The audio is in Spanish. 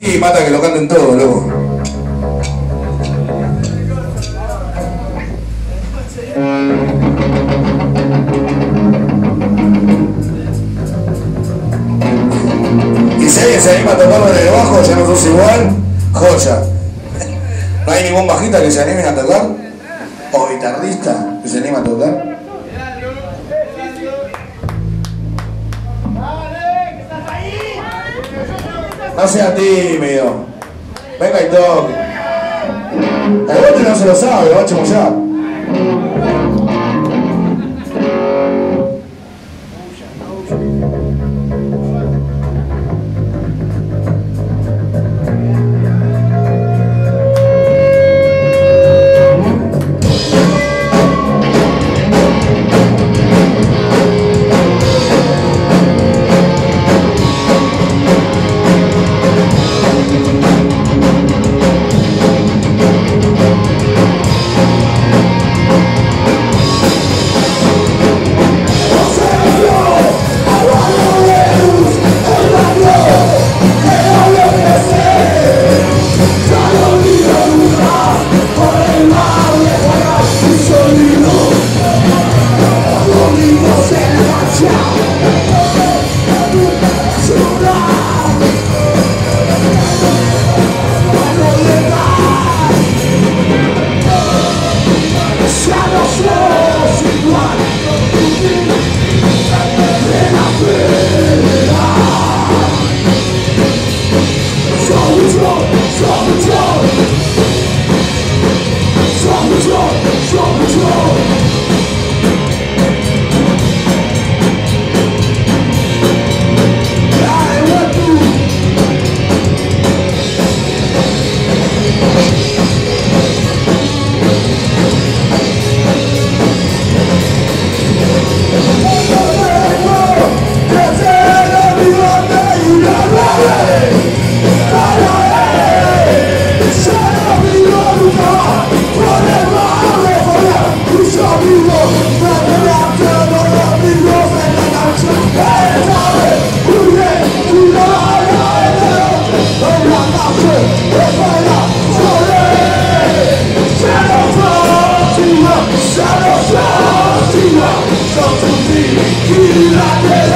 Y mata que lo canten todos, loco. Y si alguien se anima a tocarlo de debajo, ya no sos igual, joya. No hay ningún bajista que se anime a tocar, o guitarrista que se anime a tocar. No sea tímido. Venga y toque. El bote no se lo sabe, lo va a chamullar. slow. Shadow, shadow, shadow, shadow, shadow, shadow, shadow,